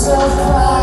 so far.